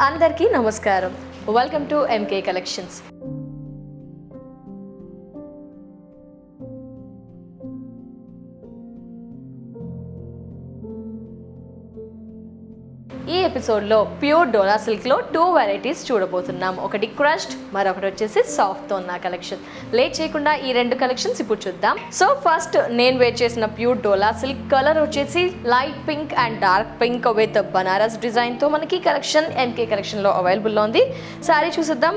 అందరికీ నమస్కారం. Welcome to MK collections ఎపిసోడ్లో ప్యూర్ డోలా సిల్క్లో టూ వెరైటీస్ చూడబోతున్నాం. ఒకటి క్రష్డ్ మరొకటి వచ్చేసి సాఫ్ట్తో ఉన్న కలెక్షన్. లేట్ చేయకుండా ఈ రెండు కలెక్షన్స్ ఇప్పుడు చూద్దాం. సో ఫస్ట్ నేను వేర్ చేసిన ప్యూర్ డోలా సిల్క్ కలర్ వచ్చేసి light pink and dark pink with Banaras డిజైన్తో మనకి కలెక్షన్ ఎంకే కలెక్షన్లో అవైలబుల్లో ఉంది. శారీ చూసిద్దాం.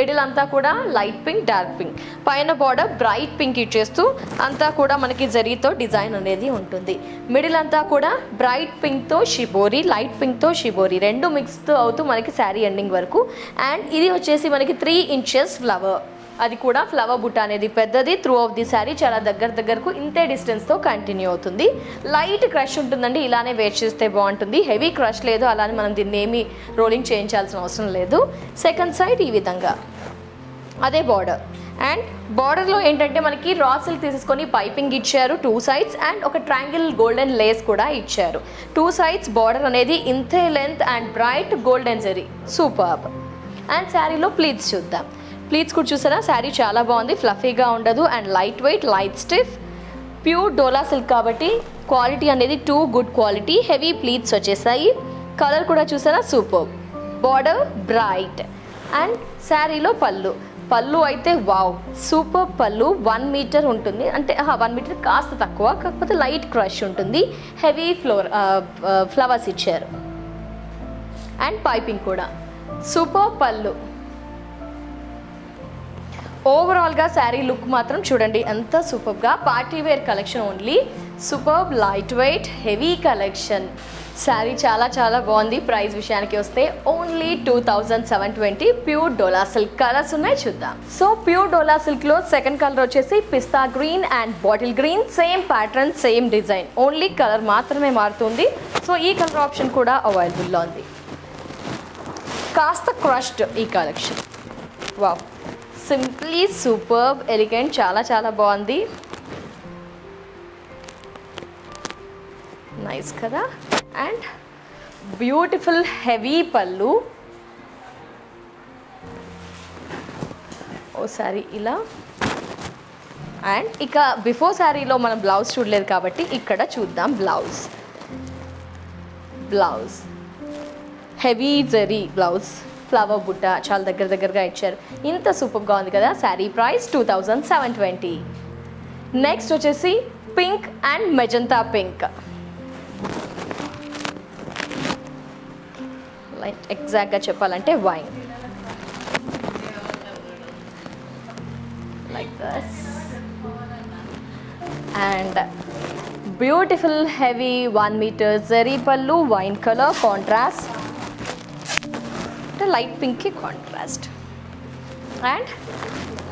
మిడిల్ అంతా కూడా లైట్ పింక్ డార్క్ పింక్. పైన బార్డర్ బ్రైట్ పింక్ ఇచ్చేస్తూ అంతా కూడా మనకి జరీతో డిజైన్ అనేది ఉంటుంది. మిడిల్ అంతా కూడా బ్రైట్ పింక్తో షిబోరి లైట్ పింక్తో షిబోరి రెండు మిక్స్ అవుతూ మనకి శారీ ఎండింగ్ వరకు. అండ్ ఇది వచ్చేసి మనకి త్రీ ఇంచెస్ ఫ్లవర్ అది కూడా ఫ్లవర్ బుట్ట అనేది పెద్దది. త్రూ ఆఫ్ ది శారీ చాలా దగ్గర దగ్గరకు ఇంతే డిస్టెన్స్తో కంటిన్యూ అవుతుంది. లైట్ క్రష్ ఉంటుందండి. ఇలానే వేస్ట్ చేస్తే బాగుంటుంది. హెవీ క్రష్ లేదు. అలానే మనం దీన్ని ఏమీ రోలింగ్ చేయించాల్సిన అవసరం లేదు. సెకండ్ సైడ్ ఈ విధంగా. అదే బార్డర్ అండ్ బార్డర్లో ఏంటంటే మనకి రా సిల్క్ తీసేసుకొని పైపింగ్ ఇచ్చారు టూ సైడ్స్ అండ్ ఒక ట్రాంగిల్ గోల్డెన్ లేస్ కూడా ఇచ్చారు. టూ సైడ్స్ బార్డర్ అనేది ఇంతే length and bright golden zari super and శారీలో ప్లీట్స్ చూద్దాం. ప్లీట్స్ కూడా చూసారా? శారీ చాలా బాగుంది ఫ్లఫీగా ఉండదు and light weight light stiff pure dola silk కాబట్టి క్వాలిటీ అనేది too good quality heavy pleats వచ్చేసాయి. కలర్ కూడా చూసారా? సూపర్ బార్డర్ బ్రైట్ అండ్ శారీలో పళ్ళు. పళ్ళు అయితే wow. Super pallu. One metre ఉంటుంది. అంటే వన్ మీటర్ కాస్త తక్కువ. కాకపోతే లైట్ క్రష్ ఉంటుంది. హెవీ ఫ్లోర్ ఫ్లవర్స్ ఇచ్చారు. అండ్ పైపింగ్ కూడా. సూపర్ పళ్ళు. ఓవరాల్గా శారీ లుక్ మాత్రం చూడండి. ఎంత సూపర్గా. Party wear collection only. Super light weight heavy collection. Sari చాలా చాలా బాగుంది. ప్రైస్ విషయానికి వస్తే only two thousand seven twenty pure dola silk colours ఉన్నాయి. చూద్దాం. సో ప్యూర్ డోలా సిల్క్లో సెకండ్ కలర్ వచ్చేసి పిస్తా green and bottle green same pattern same design only colour మాత్రమే మారుతుంది. సో ఈ కలర్ ఆప్షన్ కూడా అవైలబుల్లో ఉంది. కాస్త క్రష్డ్ ఈ collection wow simply super elegant చాలా చాలా బాగుంది. నైస్ కదా? అండ్ బ్యూటిఫుల్ హెవీ పళ్ళు. ఓసారి ఇలా. అండ్ ఇక బిఫోర్ శారీలో మనం బ్లౌజ్ చూడలేదు కాబట్టి ఇక్కడ చూద్దాం blouse. Blouse. Heavy zari blouse. Flower butta చాలా దగ్గర దగ్గరగా ఇచ్చారు. ఇంత సూపర్గా ఉంది కదా sari price two thousand seven twenty. Next వచ్చేసి పింక్ అండ్ మెజంతా పింక్. ఎగ్జాక్ట్గా చెప్పాలంటే wine like this and beautiful heavy one metre zari pallu wine colour contrast అంటే లైట్ పింక్కి contrast and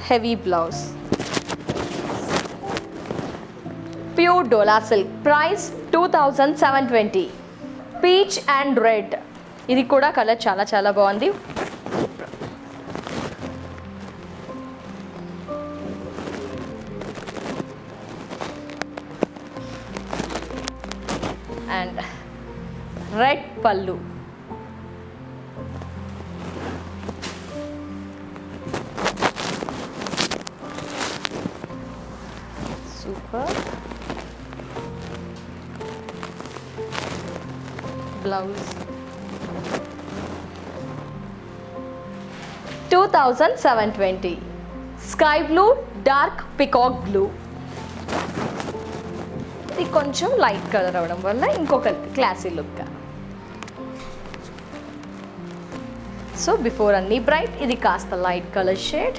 heavy blouse pure dola silk price two thousand seven twenty peach and red ఇది కూడా colour చాలా చాలా బాగుంది. And red pallu super blouse two thousand seven twenty sky blue dark peacock blue ఇది కొంచెం light colour అవడం వల్ల ఇంకొక క్లాసీ లుక్ సో బిఫోర్ అన్ని బ్రైట్ ఇది కాస్త light colour shade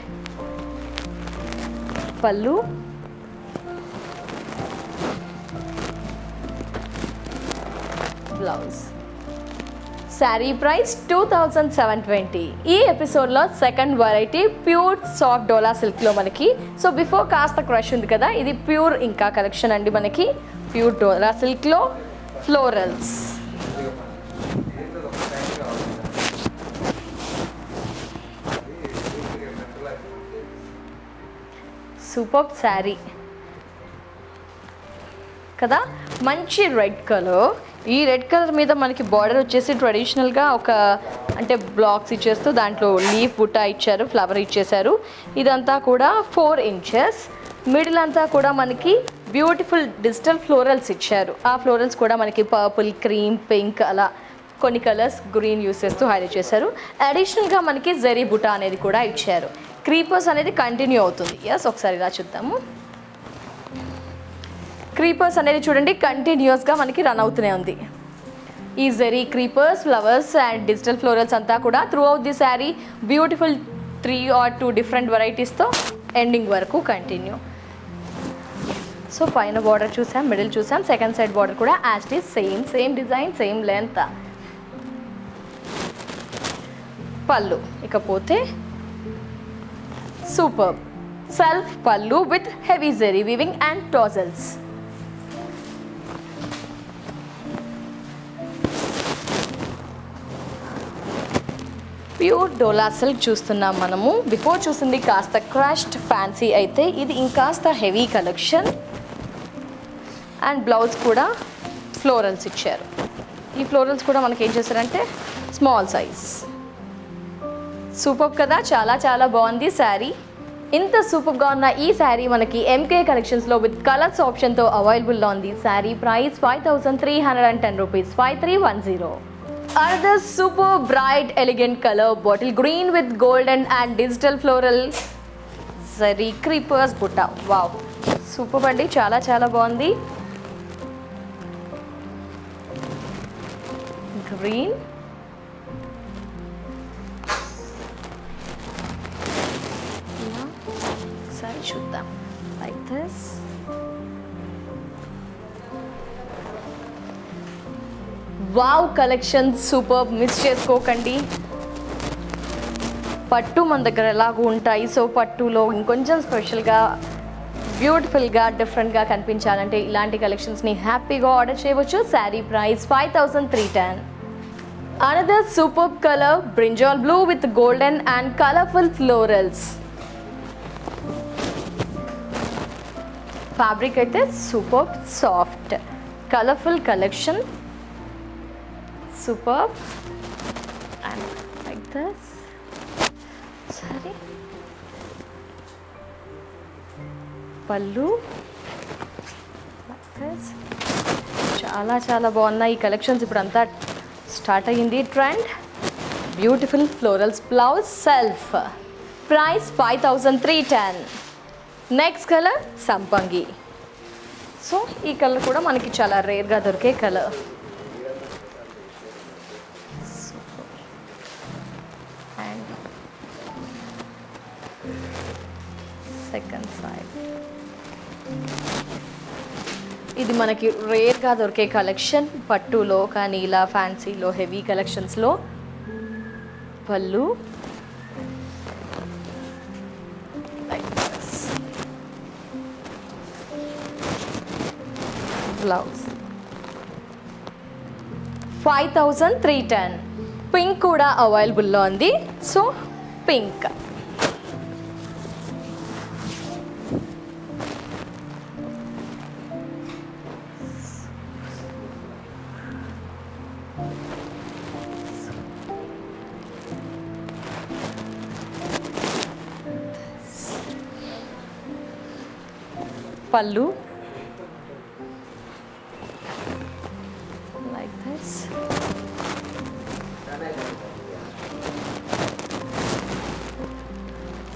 pallu. Blouse sari price two thousand seven twenty. ఈ ఎపిసోడ్లో second variety pure soft dola సిల్క్లో మనకి. సో బిఫోర్ కాస్త క్రష్ ఉంది కదా ఇది ప్యూర్ ఇంకా కలెక్షన్ అండి మనకి. ప్యూర్ డోలా సిల్క్లో ఫ్లోరల్స్. సూపర్ శారీ. కదా మంచి రెడ్ కలర్. ఈ రెడ్ కలర్ మీద మనకి బార్డర్ వచ్చేసి ట్రెడిషనల్గా ఒక అంటే బ్లాక్స్ ఇచ్చేస్తూ దాంట్లో లీఫ్ బుట్ట ఇచ్చారు ఫ్లవర్ ఇచ్చేసారు ఇదంతా కూడా ఫోర్ ఇంచెస్ మిడిల్ అంతా కూడా మనకి బ్యూటిఫుల్ డిజిటల్ ఫ్లోరల్స్ ఇచ్చారు. ఆ ఫ్లోరల్స్ కూడా మనకి పర్పుల్ క్రీమ్ పింక్ అలా కొన్ని కలర్స్ గ్రీన్ యూస్ చేస్తూ హైలైట్ చేశారు. అడిషనల్గా మనకి జరీ బుటా అనేది కూడా ఇచ్చారు. క్రీపర్స్ అనేది కంటిన్యూ అవుతుంది. ఎస్ ఒకసారి ఇలా చూద్దాము. క్రీపర్స్ అనేది చూడండి కంటిన్యూస్గా మనకి రన్ అవుతూనే ఉంది. ఈ zari creepers flowers and digital florals అంతా కూడా throughout the sari beautiful three or two different వెరైటీస్తో ending వరకు కంటిన్యూ సో పైన బార్డర్ చూసాం మిడిల్ చూసాం సెకండ్ సైడ్ బార్డర్ కూడా as is same same design same length pallu ఇకపోతే super self pallu with heavy zari weaving and tassels pure dola silk చూస్తున్నాం మనము. Before చూసింది కాస్త క్రాష్డ్ ఫ్యాన్సీ అయితే ఇది ఇంకాస్త హెవీ కలెక్షన్. అండ్ బ్లౌజ్ కూడా ఫ్లోరల్స్ ఇచ్చారు. ఈ ఫ్లోరల్స్ కూడా మనకి ఏం చేశారంటే స్మాల్ సైజ్. సూపర్ కదా? చాలా చాలా బాగుంది శారీ. ఇంత సూపర్గా ఉన్న ఈ శారీ మనకి ఎంకే కలెక్షన్స్లో విత్ కలర్స్ ఆప్షన్తో అవైలబుల్లో ఉంది. Sari price five thousand three hundred and ten rupees. Five three one zero. Another super bright, elegant color, bottle green with golden and digital floral zari creepers butta. Wow, super అండి చాలా చాలా బాగుంది green ఒకసారి చూద్దాం like this wow collection super miss చేసుకోకండి. పట్టు మన దగ్గర ఎలాగూ ఉంటాయి. సో పట్టులో ఇంకొంచెం స్పెషల్గా బ్యూటిఫుల్గా డిఫరెంట్గా కనిపించాలంటే ఇలాంటి కలెక్షన్స్ని హ్యాపీగా ఆర్డర్ చేయవచ్చు. Sari price five thousand three ten another super colour brinjal blue with golden and colourful florals fabric అయితే super soft colourful collection superb and like this. సరే. పళ్ళు. Like this. చాలా చాలా బాగున్నాయి ఈ కలెక్షన్స్. ఇప్పుడు అంతా స్టార్ట్ అయ్యింది trend. Beautiful florals blouse self price five thousand three ten next colour సంపంగి సో ఈ కలర్ కూడా మనకి చాలా రేర్గా దొరికే కలర్ సెకండ్ సైడ్ ఇది మనకి రేర్గా దొరికే కలెక్షన్ పట్టులో కానీ ఇలా ఫ్యాన్సీలో హెవీ కలెక్షన్స్లో pallu. Blouse five thousand three ten pink కూడా అవైలబుల్లో ఉంది. So pink pallu. Like this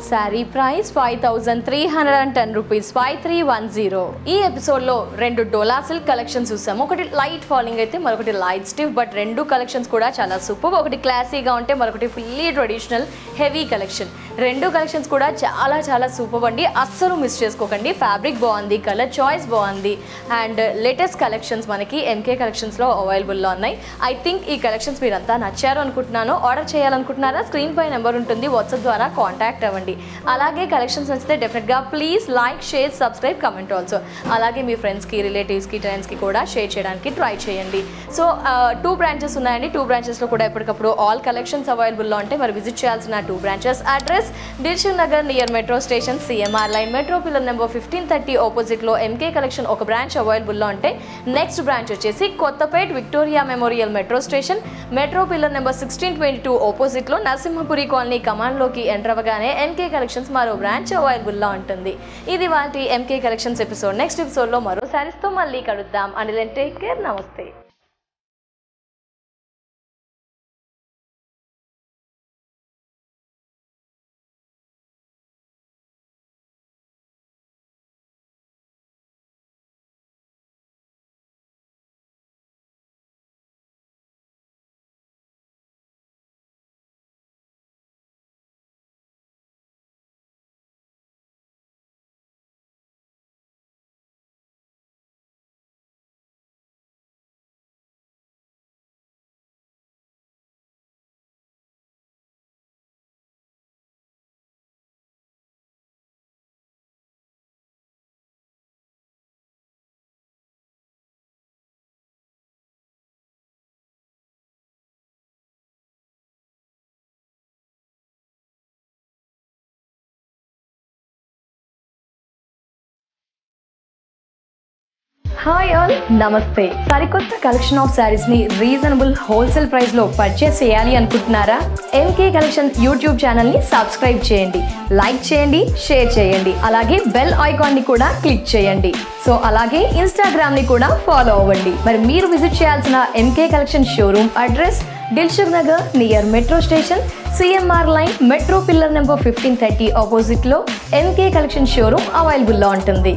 sari price five thousand three hundred and ten rupees five three one zero ఈ ఎపిసోడ్లో రెండు డోలా సిల్క్ కలెక్షన్స్ చూసాము. ఒకటి లైట్ ఫాలింగ్ అయితే మరొకటి లైట్ స్టిఫ్ బట్ రెండు కలెక్షన్స్ కూడా చాలా సూపర్ ఒకటి క్లాసీగా ఉంటే మరొకటి ఫుల్లీ ట్రెడిషనల్ హెవీ కలెక్షన్ రెండు కలెక్షన్స్ కూడా చాలా చాలా సూపర్ అండి. అస్సలు మిస్ చేసుకోకండి. ఫ్యాబ్రిక్ బాగుంది కలర్ చాయిస్ బాగుంది. అండ్ లేటెస్ట్ కలెక్షన్స్ మనకి ఎంకే కలెక్షన్స్లో అవైలబుల్లో ఉన్నాయి. ఐ థింక్ ఈ కలెక్షన్స్ మీరంతా నచ్చారు అనుకుంటున్నాను. ఆర్డర్ చేయాలనుకుంటున్నారా? స్క్రీన్ పై నెంబర్ ఉంటుంది. వాట్సాప్ ద్వారా కాంటాక్ట్ అవ్వండి. అలాగే కలెక్షన్స్ నచ్చితే డెఫినెట్గా please like share subscribe comment also అలాగే మీ ఫ్రెండ్స్కి రిలేటివ్స్కి ఫ్రెండ్స్కి కూడా షేర్ చేయడానికి ట్రై చేయండి. సో టూ బ్రాంచెస్ ఉన్నాయండి. టూ బ్రాంచెస్లో కూడా ఎప్పటికప్పుడు ఆల్ కలెక్షన్స్ అవైలబుల్లో ఉంటాయి మరి విజిట్ చేయాల్సిన two branches address address Dilsukhnagar near metro station CMR line. Metro pillar number fifteen thirty ఆపోజిట్లో ఎంకే కలెక్షన్ ఒక బ్రాంచ్ అవైలబుల్లో ఉంటే నెక్స్ట్ బ్రాంచ్ వచ్చేసి Kothapet Victoria Memorial metro station. Metro pillar number sixteen twenty two ఆపోజిట్లో Narasimhapuri colony కమాండ్లోకి enter అవ్వగానే MK collections మరో branch అవైలబుల్లో ఉంటుంది. ఇది వాటి ఎంకే కలెక్షన్స్ ఎపిసోడ్ నెక్స్ట్ ఎపిసోడ్లో మరో శారీస్తో మళ్ళీ కలుద్దాం. అని టేక్ కేర్ నమస్తే. హాయ్ ఆల్ నమస్తే. సరికొత్త కలెక్షన్ ఆఫ్ శారీస్ని రీజనబుల్ హోల్సేల్ ప్రైస్లో పర్చేస్ చేయాలి అనుకుంటున్నారా? ఎంకే కలెక్షన్ యూట్యూబ్ ఛానల్ని సబ్స్క్రైబ్ చేయండి. లైక్ చేయండి షేర్ చేయండి. అలాగే బెల్ ఐకాన్ని కూడా క్లిక్ చేయండి. సో అలాగే ఇన్స్టాగ్రామ్ని కూడా ఫాలో అవ్వండి. మరి మీరు విజిట్ చేయాల్సిన MK collection showroom address Dilsukhnagar near metro station CMR line metro pillar number fifteen thirty ఆపోజిట్లో ఎంకే కలెక్షన్ షోరూమ్ అవైలబుల్లో ఉంటుంది.